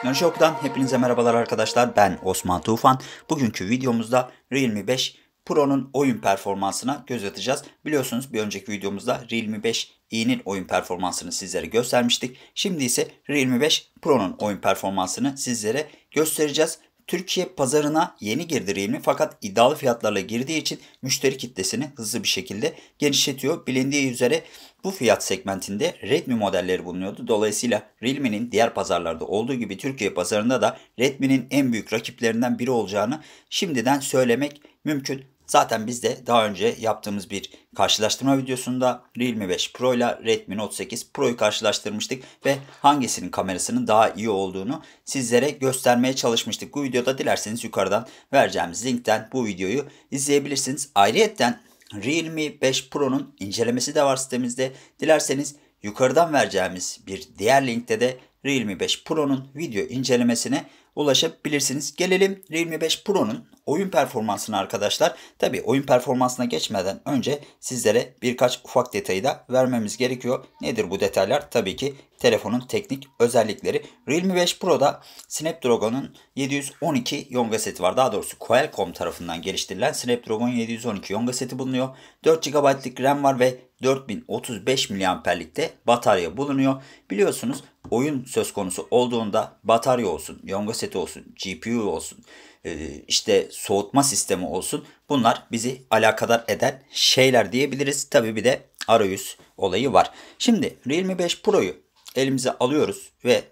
Teknoloji Oku'dan hepinize merhabalar arkadaşlar. Ben Osman Tufan. Bugünkü videomuzda Realme 5 Pro'nun oyun performansına göz atacağız. Biliyorsunuz bir önceki videomuzda Realme 5 i'nin oyun performansını sizlere göstermiştik. Şimdi ise Realme 5 Pro'nun oyun performansını sizlere göstereceğiz. Türkiye pazarına yeni girdi Realme fakat iddialı fiyatlarla girdiği için müşteri kitlesini hızlı bir şekilde genişletiyor. Bilindiği üzere bu fiyat segmentinde Redmi modelleri bulunuyordu. Dolayısıyla Realme'nin diğer pazarlarda olduğu gibi Türkiye pazarında da Redmi'nin en büyük rakiplerinden biri olacağını şimdiden söylemek mümkün. Zaten biz de daha önce yaptığımız bir karşılaştırma videosunda Realme 5 Pro ile Redmi Note 8 Pro'yu karşılaştırmıştık ve hangisinin kamerasının daha iyi olduğunu sizlere göstermeye çalışmıştık. Bu videoda dilerseniz yukarıdan vereceğimiz linkten bu videoyu izleyebilirsiniz. Ayrıyeten Realme 5 Pro'nun incelemesi de var sitemizde. Dilerseniz yukarıdan vereceğimiz bir diğer linkte de Realme 5 Pro'nun video incelemesine ulaşabilirsiniz. Gelelim Realme 5 Pro'nun oyun performansına arkadaşlar. Tabi oyun performansına geçmeden önce sizlere birkaç ufak detayı da vermemiz gerekiyor. Nedir bu detaylar? Tabii ki telefonun teknik özellikleri. Realme 5 Pro'da Snapdragon'un 712 Yonga seti var. Daha doğrusu Qualcomm tarafından geliştirilen Snapdragon 712 Yonga seti bulunuyor. 4 GB'lık RAM var ve 4035 mAh'likte batarya bulunuyor. Biliyorsunuz oyun söz konusu olduğunda batarya olsun, Yonga seti olsun, GPU olsun, e, işte soğutma sistemi olsun bunlar bizi alakadar eden şeyler diyebiliriz. Tabii bir de arayüz olayı var. Şimdi Realme 5 Pro'yu elimize alıyoruz ve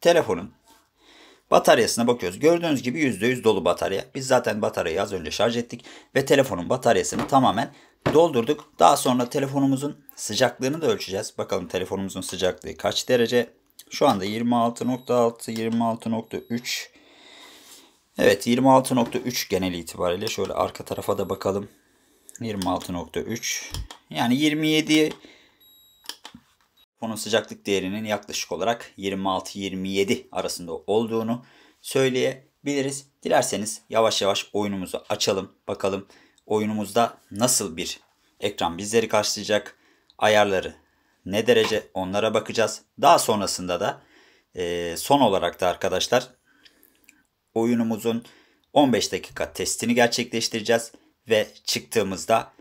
telefonun bataryasına bakıyoruz. Gördüğünüz gibi %100 dolu batarya. Biz zaten bataryayı az önce şarj ettik ve telefonun bataryasını tamamen doldurduk. Daha sonra telefonumuzun sıcaklığını da ölçeceğiz. Bakalım telefonumuzun sıcaklığı kaç derece? Şu anda 26.6, 26.3 Evet 26.3 genel itibariyle şöyle arka tarafa da bakalım. 26.3 yani 27 onun sıcaklık değerinin yaklaşık olarak 26-27 arasında olduğunu söyleyebiliriz. Dilerseniz yavaş yavaş oyunumuzu açalım. Bakalım oyunumuzda nasıl bir ekran bizleri karşılayacak. Ayarları ne derece onlara bakacağız. Daha sonrasında da e, son olarak da arkadaşlar oyunumuzun 15 dakika testini gerçekleştireceğiz ve çıktığımızda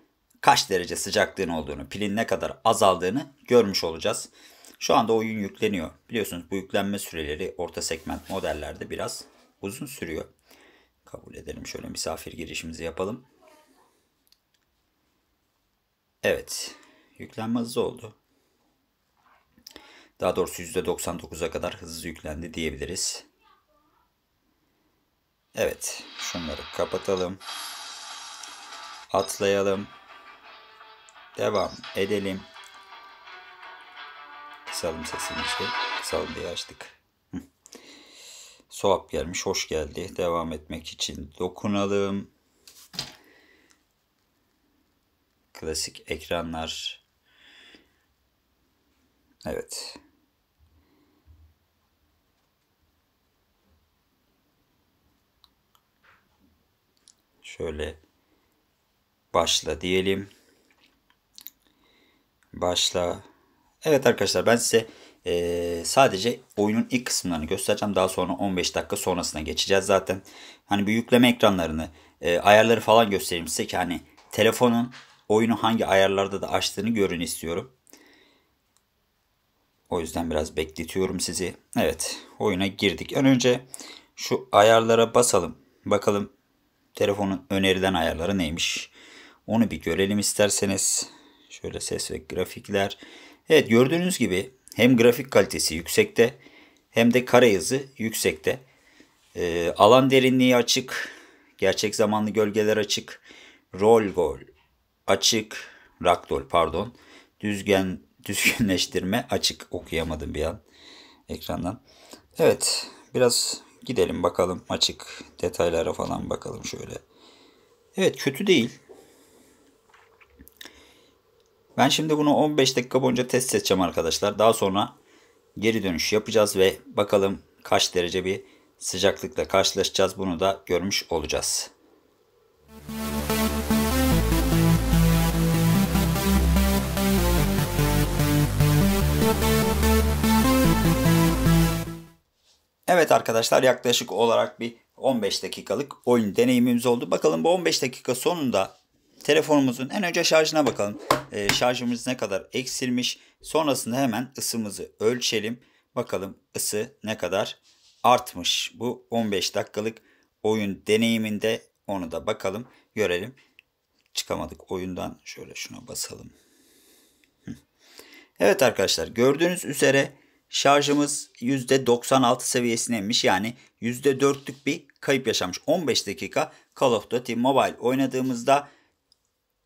kaç derece sıcaklığın olduğunu, pilin ne kadar azaldığını görmüş olacağız. Şu anda oyun yükleniyor. Biliyorsunuz bu yüklenme süreleri orta segment modellerde biraz uzun sürüyor. Kabul edelim. Şöyle misafir girişimizi yapalım. Evet. Yüklenme hızlı oldu. Daha doğrusu %99'a kadar hızlı yüklendi diyebiliriz. Evet. Şunları kapatalım. Atlayalım. Devam edelim. Kısalım sesimizi. Kısalım diye açtık. Soğap gelmiş. Hoş geldi. Devam etmek için dokunalım. Klasik ekranlar. Evet. Şöyle başla diyelim. Başla. Evet arkadaşlar ben size e, sadece oyunun ilk kısımlarını göstereceğim. Daha sonra 15 dakika sonrasına geçeceğiz zaten. Hani bir yükleme ekranlarını, e, ayarları falan göstereyim size ki hani telefonun oyunu hangi ayarlarda da açtığını görün istiyorum. O yüzden biraz bekletiyorum sizi. Evet oyuna girdik. Ön önce şu ayarlara basalım. Bakalım telefonun önerilen ayarları neymiş. Onu bir görelim isterseniz. Şöyle ses ve grafikler. Evet gördüğünüz gibi hem grafik kalitesi yüksekte hem de kare hızı yüksekte. Ee, alan derinliği açık. Gerçek zamanlı gölgeler açık. Roll gol açık. Ragdoll pardon. Düzgen düzgünleştirme açık. Okuyamadım bir an ekrandan. Evet biraz gidelim bakalım açık detaylara falan bakalım şöyle. Evet kötü değil. Ben şimdi bunu 15 dakika boyunca test edeceğim arkadaşlar. Daha sonra geri dönüş yapacağız ve bakalım kaç derece bir sıcaklıkla karşılaşacağız. Bunu da görmüş olacağız. Evet arkadaşlar yaklaşık olarak bir 15 dakikalık oyun deneyimimiz oldu. Bakalım bu 15 dakika sonunda telefonumuzun en önce şarjına bakalım. Ee, şarjımız ne kadar eksilmiş. Sonrasında hemen ısımızı ölçelim. Bakalım ısı ne kadar artmış. Bu 15 dakikalık oyun deneyiminde onu da bakalım görelim. Çıkamadık oyundan. Şöyle şuna basalım. Evet arkadaşlar gördüğünüz üzere şarjımız %96 seviyesine inmiş. Yani %4'lük bir kayıp yaşamış. 15 dakika Call of Duty Mobile oynadığımızda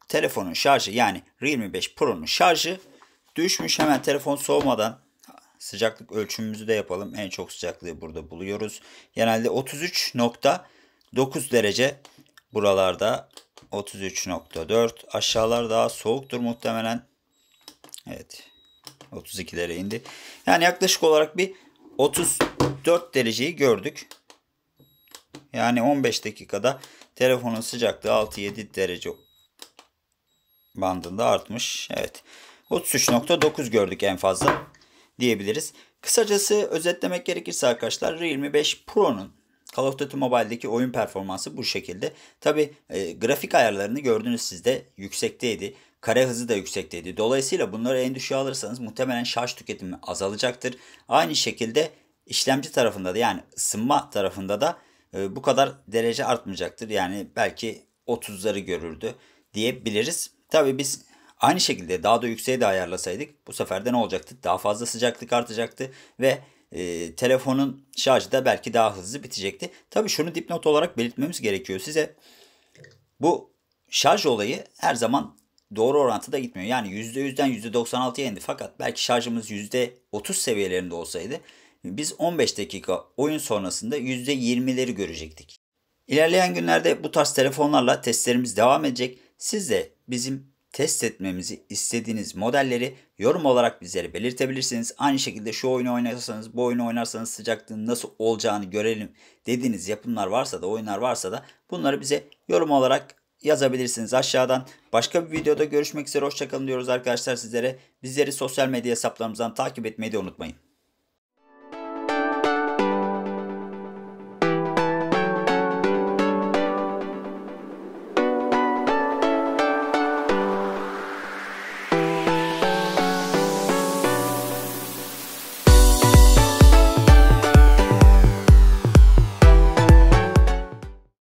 telefonun şarjı yani Realme 5 Pro'nun şarjı düşmüş. Hemen telefon soğumadan sıcaklık ölçümümüzü de yapalım. En çok sıcaklığı burada buluyoruz. Genelde 33.9 derece buralarda 33.4 aşağılar daha soğuktur muhtemelen. Evet 32'lere indi. Yani yaklaşık olarak bir 34 dereceyi gördük. Yani 15 dakikada telefonun sıcaklığı 6-7 derece bandında artmış. Evet. 33.9 gördük en fazla diyebiliriz. Kısacası özetlemek gerekirse arkadaşlar Realme 5 Pro'nun Call of Duty Mobile'deki oyun performansı bu şekilde. Tabi e, grafik ayarlarını gördünüz sizde yüksekteydi. Kare hızı da yüksekteydi. Dolayısıyla bunları en düşüğe alırsanız muhtemelen şarj tüketimi azalacaktır. Aynı şekilde işlemci tarafında da yani ısınma tarafında da e, bu kadar derece artmayacaktır. Yani belki 30'ları görürdü diyebiliriz. Tabi biz aynı şekilde daha da yükseğe de ayarlasaydık bu sefer de ne olacaktı? Daha fazla sıcaklık artacaktı ve e, telefonun şarjı da belki daha hızlı bitecekti. Tabi şunu dipnot olarak belirtmemiz gerekiyor size. Bu şarj olayı her zaman doğru orantıda gitmiyor. Yani %100'den %96'ya indi fakat belki şarjımız %30 seviyelerinde olsaydı biz 15 dakika oyun sonrasında %20'leri görecektik. İlerleyen günlerde bu tarz telefonlarla testlerimiz devam edecek. Siz de bizim test etmemizi istediğiniz modelleri yorum olarak bizlere belirtebilirsiniz. Aynı şekilde şu oyunu oynarsanız, bu oyunu oynarsanız sıcaklığın nasıl olacağını görelim dediğiniz yapımlar varsa da, oyunlar varsa da bunları bize yorum olarak yazabilirsiniz aşağıdan. Başka bir videoda görüşmek üzere. Hoşçakalın diyoruz arkadaşlar sizlere. Bizleri sosyal medya hesaplarımızdan takip etmeyi de unutmayın.